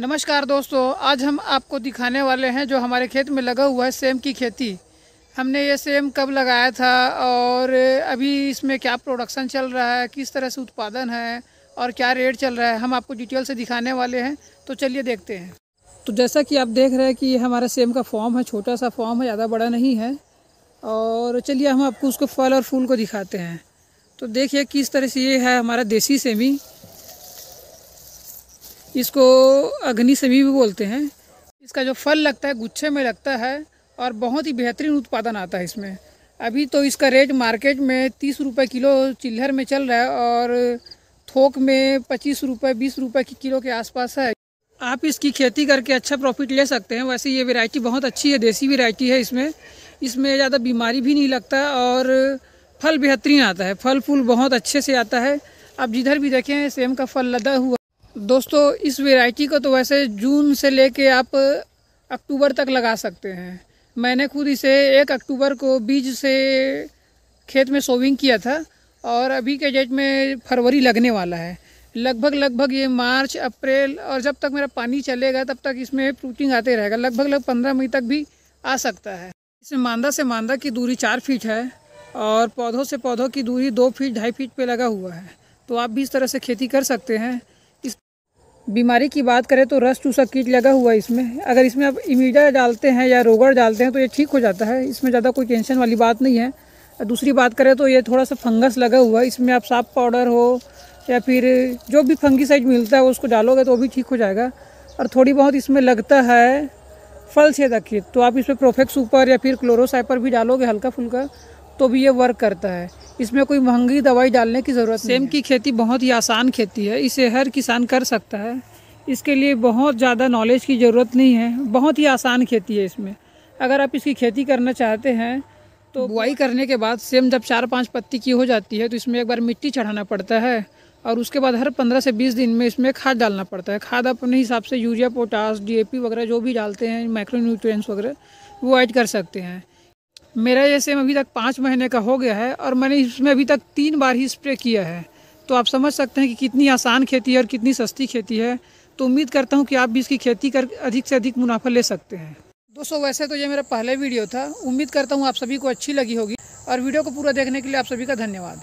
नमस्कार दोस्तों, आज हम आपको दिखाने वाले हैं जो हमारे खेत में लगा हुआ है सेम की खेती। हमने ये सेम कब लगाया था और अभी इसमें क्या प्रोडक्शन चल रहा है, किस तरह से उत्पादन है और क्या रेट चल रहा है, हम आपको डिटेल से दिखाने वाले हैं। तो चलिए देखते हैं। तो जैसा कि आप देख रहे हैं कि हमारा सेम का फॉर्म है, छोटा सा फॉर्म है, ज़्यादा बड़ा नहीं है। और चलिए हम आपको उसको फल और फूल को दिखाते हैं। तो देखिए किस तरह से ये है हमारा देसी सेमी। इसको अग्नि सेमी भी बोलते हैं। इसका जो फल लगता है, गुच्छे में लगता है और बहुत ही बेहतरीन उत्पादन आता है इसमें। अभी तो इसका रेट मार्केट में तीस रुपये किलो चिल्हर में चल रहा है और थोक में पच्चीस रुपये बीस रुपये की किलो के आसपास है। आप इसकी खेती करके अच्छा प्रॉफिट ले सकते हैं। वैसे ये वैरायटी बहुत अच्छी है, देसी वैरायटी है इसमें। इसमें ज़्यादा बीमारी भी नहीं लगता और फल बेहतरीन आता है। फल फूल बहुत अच्छे से आता है। आप जिधर भी देखें, सेम का फल लदा हुआ। दोस्तों, इस वैरायटी को तो वैसे जून से लेके आप अक्टूबर तक लगा सकते हैं। मैंने खुद इसे एक अक्टूबर को बीज से खेत में सोविंग किया था और अभी के डेट में फरवरी लगने वाला है। लगभग लगभग ये मार्च, अप्रैल और जब तक मेरा पानी चलेगा, तब तक इसमें फ्रूटिंग आते रहेगा। लगभग लगभग पंद्रह मई तक भी आ सकता है। इसमें मांदा से मांदा की दूरी चार फीट है और पौधों से पौधों की दूरी दो फीट ढाई फीट पे लगा हुआ है। तो आप भी इस तरह से खेती कर सकते हैं। बीमारी की बात करें तो रस, चूसा, कीट लगा हुआ है इसमें। अगर इसमें आप इमीडा डालते हैं या रोगड़ डालते हैं तो ये ठीक हो जाता है। इसमें ज़्यादा कोई टेंशन वाली बात नहीं है। दूसरी बात करें तो ये थोड़ा सा फंगस लगा हुआ है। इसमें आप साफ़ पाउडर हो या फिर जो भी फंगीसाइड मिलता है उसको डालोगे तो वो भी ठीक हो जाएगा। और थोड़ी बहुत इसमें लगता है फल छेदक कीट तो आप इसमें प्रोफेक्स ऊपर या फिर क्लोरोसाइपर भी डालोगे हल्का फुल्का तो भी ये वर्क करता है। इसमें कोई महँगी दवाई डालने की ज़रूरत सेम की खेती बहुत ही आसान खेती है। इसे हर किसान कर सकता है। इसके लिए बहुत ज़्यादा नॉलेज की ज़रूरत नहीं है। बहुत ही आसान खेती है इसमें। अगर आप इसकी खेती करना चाहते हैं तो बुआई करने के बाद सेम जब चार पाँच पत्ती की हो जाती है तो इसमें एक बार मिट्टी चढ़ाना पड़ता है और उसके बाद हर पंद्रह से बीस दिन में इसमें खाद डालना पड़ता है। खाद अपने हिसाब से यूरिया पोटास डीएपी वगैरह जो भी डालते हैं माइक्रोन्यूट्रिएंट्स वगैरह वो ऐड कर सकते हैं। मेरा ये सेम अभी तक पाँच महीने का हो गया है और मैंने इसमें अभी तक तीन बार ही स्प्रे किया है। तो आप समझ सकते हैं कि कितनी आसान खेती है और कितनी सस्ती खेती है। तो उम्मीद करता हूँ कि आप भी इसकी खेती कर, अधिक से अधिक मुनाफा ले सकते हैं। दोस्तों, वैसे तो ये मेरा पहला वीडियो था। उम्मीद करता हूँ आप सभी को अच्छी लगी होगी और वीडियो को पूरा देखने के लिए आप सभी का धन्यवाद।